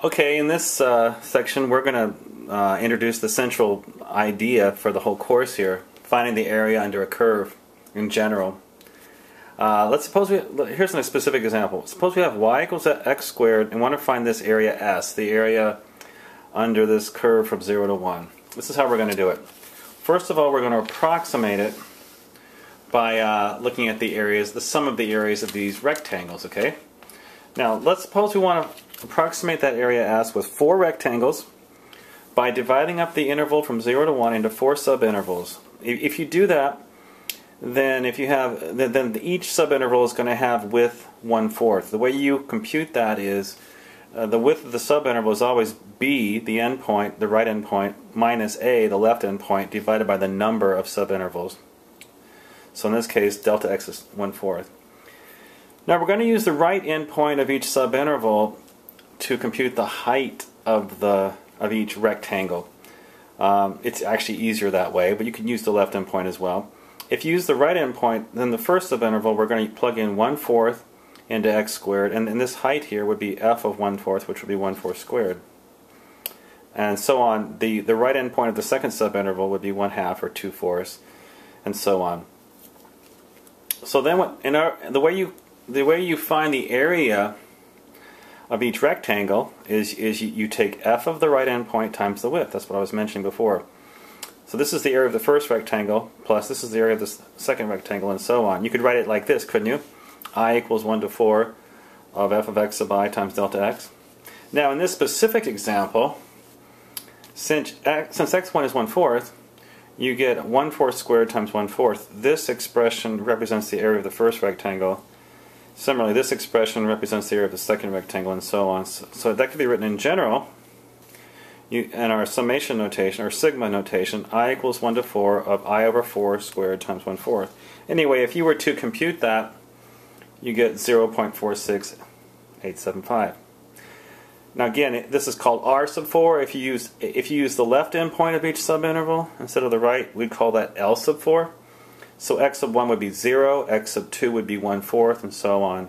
Okay, in this uh, section we're going to uh, introduce the central idea for the whole course here, finding the area under a curve in general. Uh, let's suppose we, here's a specific example. Suppose we have y equals x squared and want to find this area S, the area under this curve from 0 to 1. This is how we're going to do it. First of all, we're going to approximate it by uh, looking at the areas, the sum of the areas of these rectangles, okay? Now, let's suppose we want to approximate that area S with four rectangles by dividing up the interval from 0 to 1 into four subintervals. If you do that, then if you have then each subinterval is going to have width one fourth. The way you compute that is uh, the width of the subinterval is always b, the endpoint, the right endpoint, minus a, the left endpoint, divided by the number of subintervals. So in this case, delta x is one fourth. Now we're going to use the right endpoint of each subinterval to compute the height of the of each rectangle. Um, it's actually easier that way, but you can use the left endpoint as well. If you use the right endpoint, then the first subinterval we're going to plug in one fourth into x squared, and, and this height here would be f of one fourth, which would be one fourth squared, and so on. The the right endpoint of the second subinterval would be one half or two fourths, and so on. So then, what, in our, the way you the way you find the area of each rectangle is, is you, you take f of the right endpoint times the width. That's what I was mentioning before. So this is the area of the first rectangle, plus this is the area of the second rectangle, and so on. You could write it like this, couldn't you? i equals 1 to 4 of f of x sub i times delta x. Now in this specific example, since, x, since x1 is 1 fourth, you get 1 fourth squared times 1 fourth. This expression represents the area of the first rectangle, Similarly, this expression represents the area of the second rectangle and so on. So, so that could be written in general you, in our summation notation, or sigma notation, i equals 1 to 4 of i over 4 squared times 1 fourth. Anyway, if you were to compute that, you get 0.46875. Now again, this is called r sub 4. If you use if you use the left endpoint of each subinterval instead of the right, we'd call that L sub 4. So x sub 1 would be 0, x sub 2 would be 1 fourth, and so on.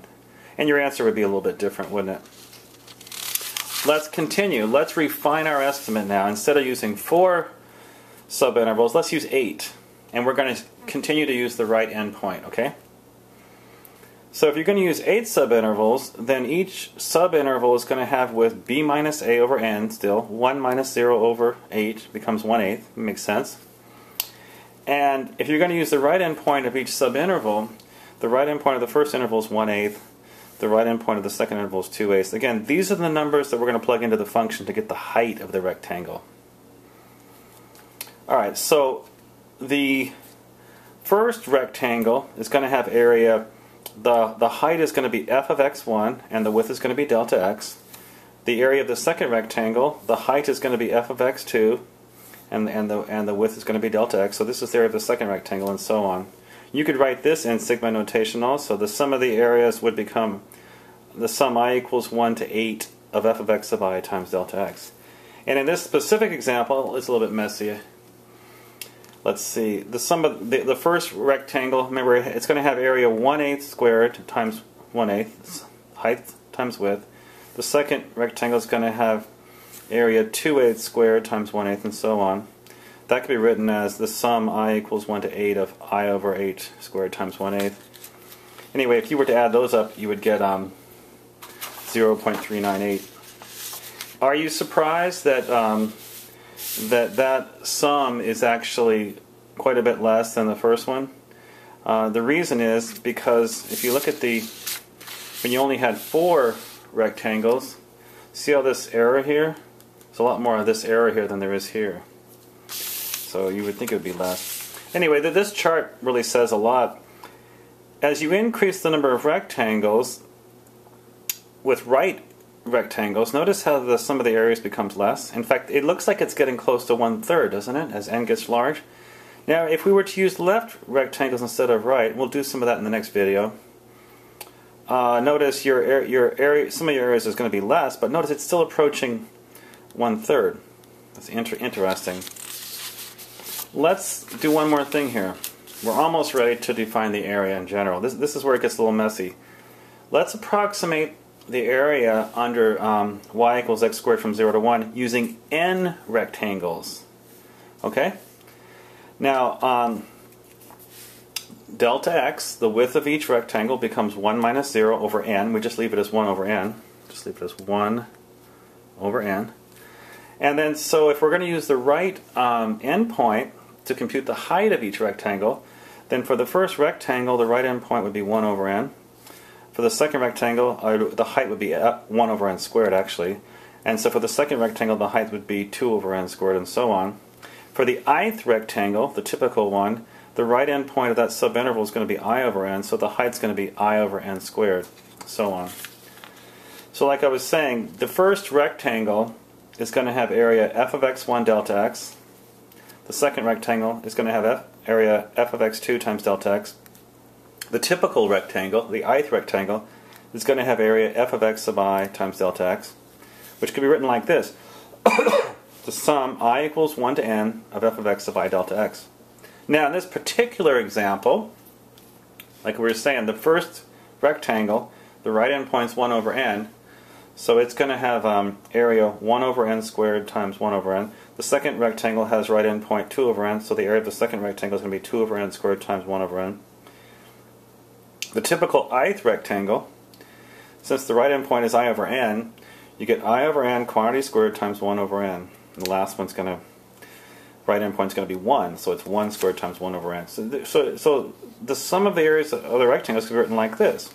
And your answer would be a little bit different, wouldn't it? Let's continue. Let's refine our estimate now. Instead of using 4 subintervals, let's use 8. And we're going to continue to use the right endpoint, okay? So if you're going to use 8 subintervals, then each subinterval is going to have with b minus a over n still, 1 minus 0 over 8 becomes 1 eighth. Makes sense. And if you're going to use the right endpoint of each subinterval, the right endpoint of the first interval is 1 eighth, the right endpoint of the second interval is 2 eighths. Again, these are the numbers that we're going to plug into the function to get the height of the rectangle. Alright, so the first rectangle is going to have area, the, the height is going to be f of x1 and the width is going to be delta x. The area of the second rectangle, the height is going to be f of x2 and, and, the, and the width is going to be delta x. So this is the area of the second rectangle and so on. You could write this in sigma notation also. The sum of the areas would become the sum i equals 1 to 8 of f of x sub i times delta x. And in this specific example, it's a little bit messy. Let's see. The sum of the, the first rectangle, remember, it's going to have area 1 8 squared times 1 8, height times width. The second rectangle is going to have area 2 8 squared times 1 8 and so on. That could be written as the sum i equals 1 to 8 of i over 8 squared times 1 8. Anyway, if you were to add those up, you would get um, 0.398. Are you surprised that um, that that sum is actually quite a bit less than the first one? Uh, the reason is because if you look at the when you only had four rectangles, see all this error here? There's a lot more of this error here than there is here. So you would think it would be less. Anyway, this chart really says a lot. As you increase the number of rectangles, with right rectangles, notice how the sum of the areas becomes less. In fact, it looks like it's getting close to one third, doesn't it, as n gets large? Now, if we were to use left rectangles instead of right, we'll do some of that in the next video. Uh, notice your your area, some of your areas is going to be less, but notice it's still approaching one third. That's inter interesting. Let's do one more thing here. We're almost ready to define the area in general. This, this is where it gets a little messy. Let's approximate the area under um, y equals x squared from 0 to 1 using n rectangles. Okay? Now, um, delta x, the width of each rectangle, becomes 1 minus 0 over n. We just leave it as 1 over n. Just leave it as 1 over n. And then, so if we're going to use the right um, endpoint to compute the height of each rectangle, then for the first rectangle, the right endpoint would be 1 over n. For the second rectangle, uh, the height would be 1 over n squared, actually. And so for the second rectangle, the height would be 2 over n squared, and so on. For the ith rectangle, the typical one, the right endpoint of that subinterval is going to be i over n, so the height's going to be i over n squared, so on. So like I was saying, the first rectangle is going to have area f of x1 delta x. The second rectangle is going to have f, area f of x2 times delta x. The typical rectangle, the ith rectangle, is going to have area f of x sub i times delta x, which could be written like this. the sum i equals 1 to n of f of x sub i delta x. Now in this particular example, like we were saying, the first rectangle, the right endpoint is 1 over n, so it's going to have um, area 1 over n squared times 1 over n. The second rectangle has right end 2 over n, so the area of the second rectangle is going to be 2 over n squared times 1 over n. The typical ith rectangle, since the right end point is i over n, you get i over n quantity squared times 1 over n. And the last one's going to, right endpoint is going to be 1, so it's 1 squared times 1 over n. So, so, so the sum of the areas of the rectangles can be written like this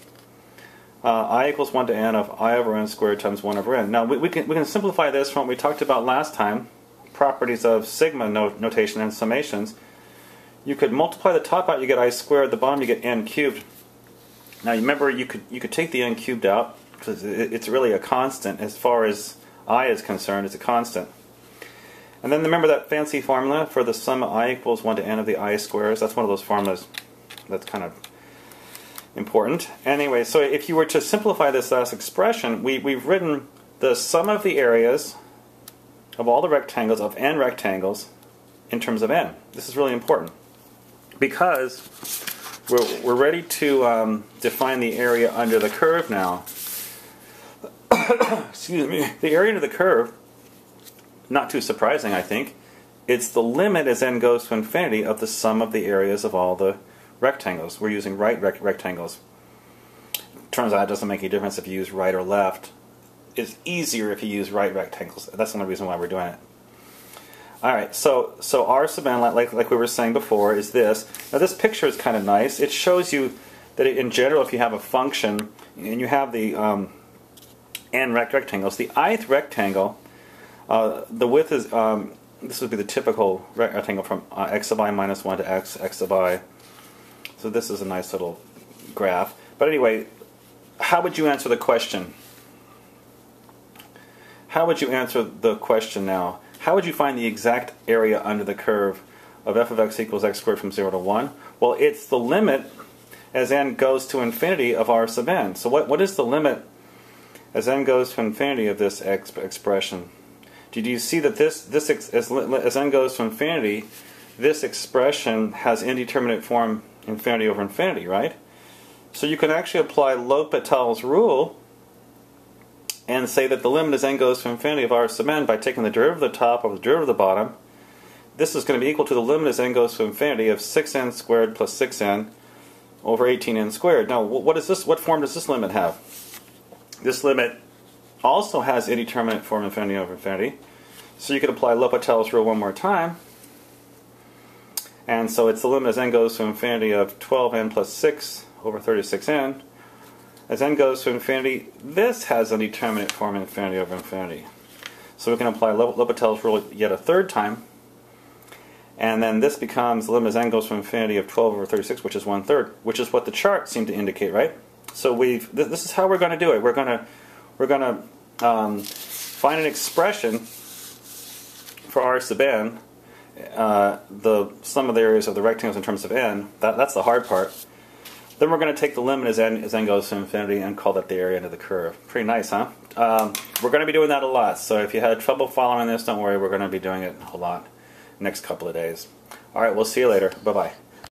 uh, i equals 1 to n of i over n squared times 1 over n. Now we, we, can, we can simplify this from what we talked about last time, properties of sigma no notation and summations. You could multiply the top out, you get i squared, the bottom you get n cubed. Now remember you could, you could take the n cubed out, because it, it's really a constant as far as i is concerned, it's a constant. And then remember that fancy formula for the sum of i equals 1 to n of the i squares? That's one of those formulas that's kind of important. Anyway, so if you were to simplify this last expression, we, we've written the sum of the areas of all the rectangles of n rectangles in terms of n. This is really important because we're, we're ready to um, define the area under the curve now. Excuse me. The area under the curve, not too surprising, I think, it's the limit as n goes to infinity of the sum of the areas of all the rectangles. We're using right rec rectangles. Turns out it doesn't make any difference if you use right or left. It's easier if you use right rectangles. That's the only reason why we're doing it. Alright, so so R sub n, like, like we were saying before, is this. Now this picture is kind of nice. It shows you that in general, if you have a function and you have the um, n rect rectangles, the ith rectangle, uh, the width is, um, this would be the typical rectangle from uh, x sub i minus 1 to x, x sub i so this is a nice little graph. But anyway, how would you answer the question? How would you answer the question now? How would you find the exact area under the curve of f of x equals x squared from 0 to 1? Well, it's the limit as n goes to infinity of r sub n. So what, what is the limit as n goes to infinity of this ex expression? Do you see that this, this as, as n goes to infinity, this expression has indeterminate form infinity over infinity, right? So you can actually apply L'Hopital's rule and say that the limit as n goes to infinity of r sub n by taking the derivative of the top over the derivative of the bottom. This is going to be equal to the limit as n goes to infinity of 6n squared plus 6n over 18n squared. Now, what is this? What form does this limit have? This limit also has indeterminate form infinity over infinity. So you could apply L'Hopital's rule one more time. And so it's the limit as n goes to infinity of 12n plus 6 over 36n. As n goes to infinity, this has a determinate form in infinity over infinity. So we can apply L'Hopital's rule yet a third time. And then this becomes the limit as n goes to infinity of 12 over 36, which is one third, which is what the chart seemed to indicate, right? So we've th this is how we're going to do it. We're going to we're going to um, find an expression for r sub n uh, the sum of the areas of the rectangles in terms of n, that, that's the hard part. Then we're going to take the limit as n, as n goes to infinity and call that the area under the curve. Pretty nice, huh? Um, we're going to be doing that a lot, so if you had trouble following this, don't worry, we're going to be doing it a lot next couple of days. Alright, we'll see you later. Bye-bye.